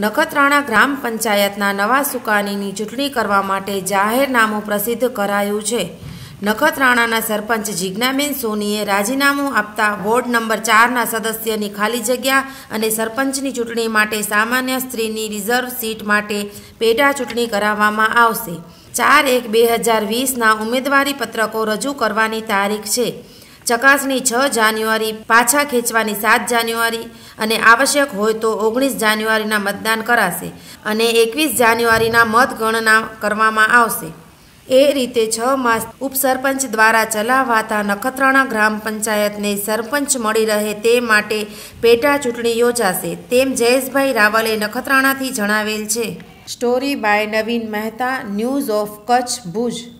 નખત્રાણા ગ્રામ પંચાયતના નવા સુકાનીની ચૂંટણી કરવા માટે જાહેરનામું પ્રસિદ્ધ કરાયું છે. નખત્રાણાના સરપંચ જિજ્ઞાબેન સોનીએ રાજીનામું આપતા વોર્ડ નંબર ચારના સદસ્યની ખાલી જગ્યા અને સરપંચની ચૂંટણી માટે સામાન્ય સ્ત્રીની રિઝર્વ સીટ માટે પેટા ચૂંટણી કરાવવામાં આવશે. ચાર એક બે હજાર વીસના ઉમેદવારી પત્રકો રજૂ કરવાની તારીખ છે. ચકાસણી છ જાન્યુઆરી પાછા ખેંચવાની સાત જાન્યુઆરી અને આવશ્યક હોય તો ઓગણીસ જાન્યુઆરીના મતદાન કરાશે અને એકવીસ જાન્યુઆરીના મતગણના કરવામાં આવશે. એ રીતે છ માસ ઉપસરપંચ દ્વારા ચલાવાતા નખત્રાણા ગ્રામ પંચાયતને સરપંચ મળી રહે તે માટે પેટા ચૂંટણી યોજાશે તેમ જયેશભાઈ રાવલે નખત્રાણાથી જણાવેલ છે. Story by Navin Mehta, news of Kutch, Bhuj.